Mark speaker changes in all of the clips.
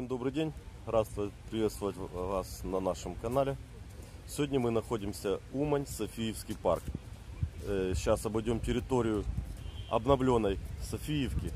Speaker 1: Всем добрый день. Рад приветствовать вас на нашем канале. Сегодня мы находимся Умань, Софиевский парк. Э, Сейчас обойдем территорию обновленной Софиевки.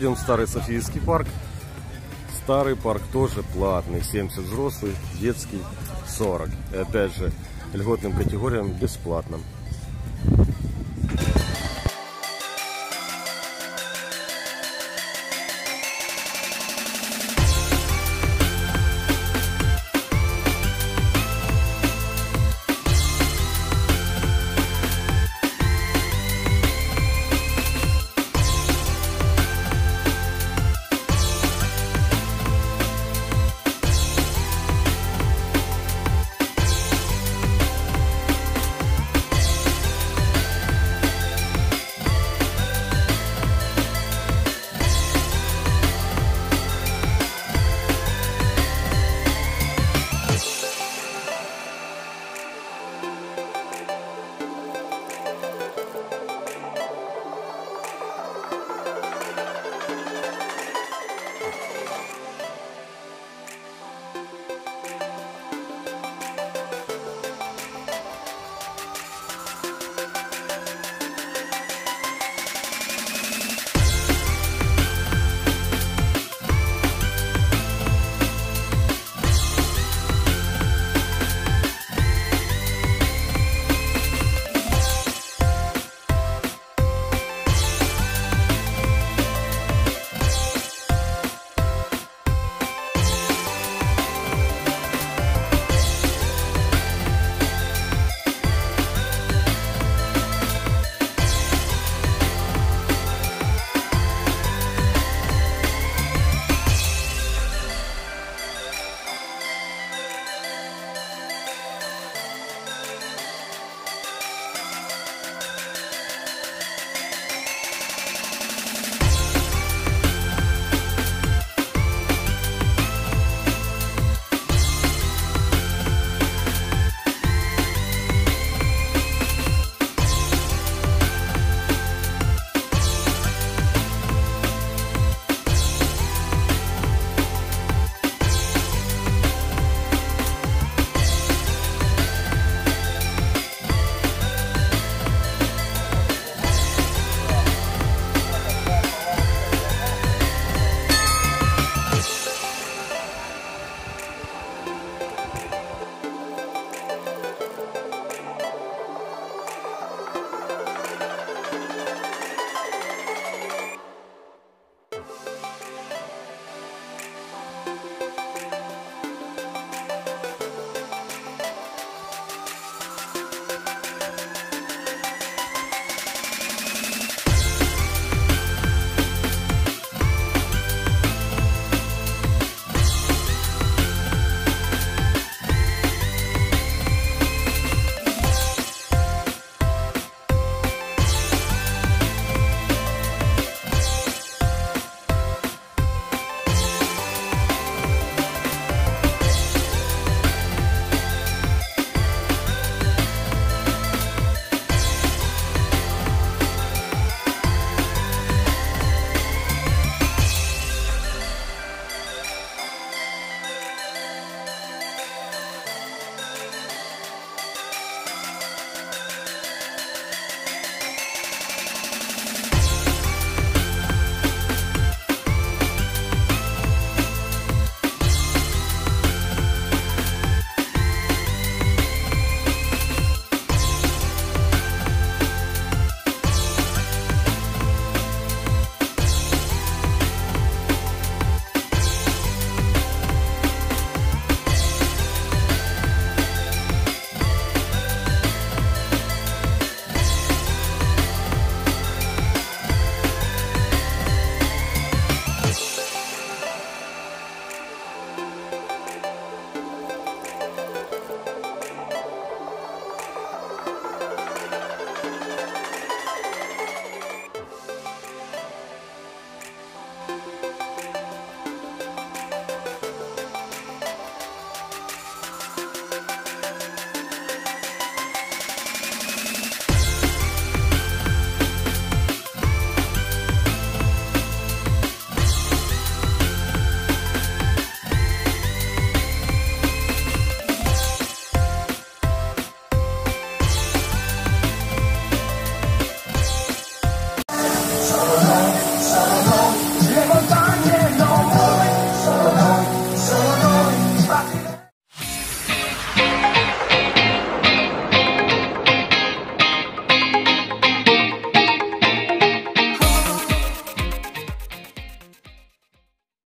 Speaker 1: Идем в Старый Софийский парк. Старый парк тоже платный. 70 взрослый, детский 40. И опять же, льготным категориям бесплатно.